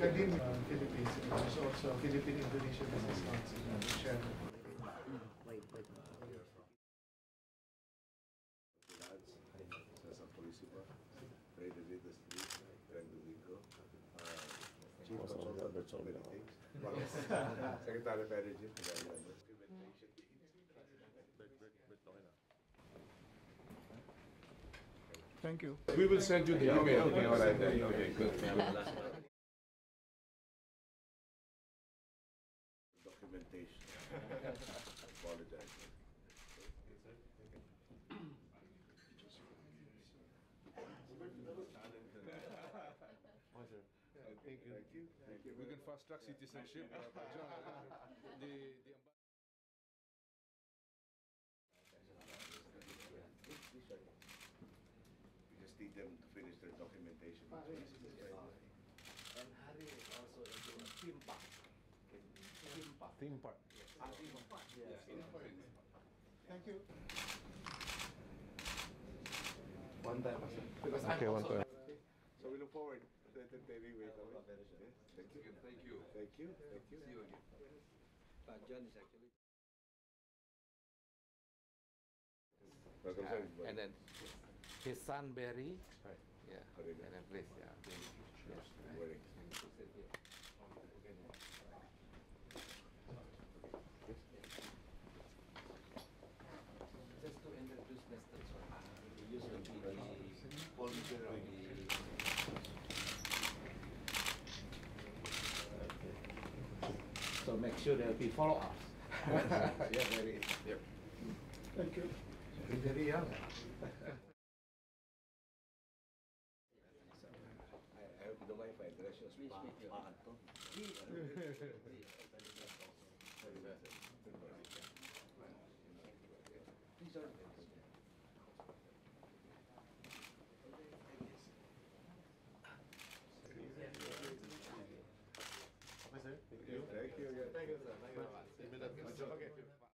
Kadin, uh, Philippines, also Philippine Indonesian Business Council, chairman. Consultant of Politics, Secretary of Energy. Thank you. We will send you the email. Okay, all right, then. okay, good. Documentation. you. Thank you. Thank you. We can fast track citizenship. uh, John, the, the We just need them to finish their documentation. And Hary is also into a theme park. Theme park. theme park. Ah, theme park. Yes. Thank you. One time, sir. Okay, one time. So we look forward to entertaining with you. Thank you. Thank you. Thank you. Thank you. See you again. But John is actually. Welcome, Uh, and then his son Barry. Right. Yeah. And then please, yeah. Good morning. Just to introduce Mr. Soha, he used to be the volunteer of. So make sure there will be follow-ups. Yeah, very. Yep. Thank you. Very young. I I hope the Wi-Fi address was sir. Thank you. Thank you. Thank you, sir. Thank you very much. Okay.